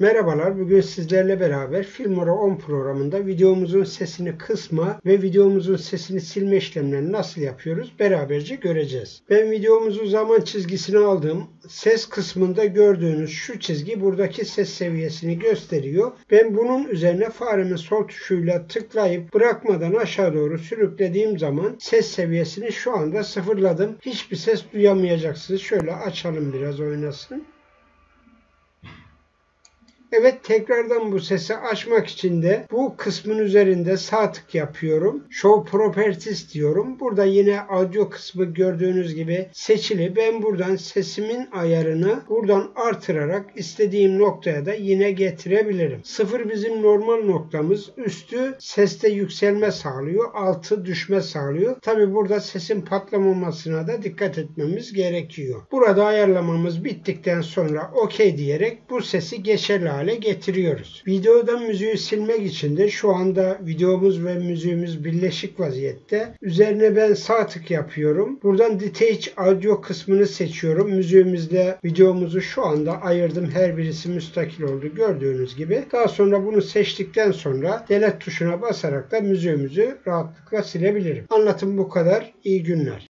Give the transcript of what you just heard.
Merhabalar, bugün sizlerle beraber Filmora 10 programında videomuzun sesini kısma ve videomuzun sesini silme işlemlerini nasıl yapıyoruz beraberce göreceğiz. Ben videomuzu zaman çizgisine aldım. Ses kısmında gördüğünüz şu çizgi buradaki ses seviyesini gösteriyor. Ben bunun üzerine faremin sol tuşuyla tıklayıp bırakmadan aşağı doğru sürüklediğim zaman ses seviyesini şu anda sıfırladım. Hiçbir ses duyamayacaksınız. Şöyle açalım biraz oynasın. Evet tekrardan bu sesi açmak için de bu kısmın üzerinde sağ tık yapıyorum. Show Properties diyorum. Burada yine audio kısmı gördüğünüz gibi seçili. Ben buradan sesimin ayarını buradan artırarak istediğim noktaya da yine getirebilirim. Sıfır bizim normal noktamız. Üstü seste yükselme sağlıyor. Altı düşme sağlıyor. Tabi burada sesin patlamamasına da dikkat etmemiz gerekiyor. Burada ayarlamamız bittikten sonra OK diyerek bu sesi geçerli hale getiriyoruz. Videoda müziği silmek için de şu anda videomuz ve müziğimiz birleşik vaziyette. Üzerine ben sağ tık yapıyorum. Buradan Detach Audio kısmını seçiyorum. Müziğimizle videomuzu şu anda ayırdım. Her birisi müstakil oldu gördüğünüz gibi. Daha sonra bunu seçtikten sonra delete tuşuna basarak da müziğimizi rahatlıkla silebilirim. Anlatım bu kadar. İyi günler.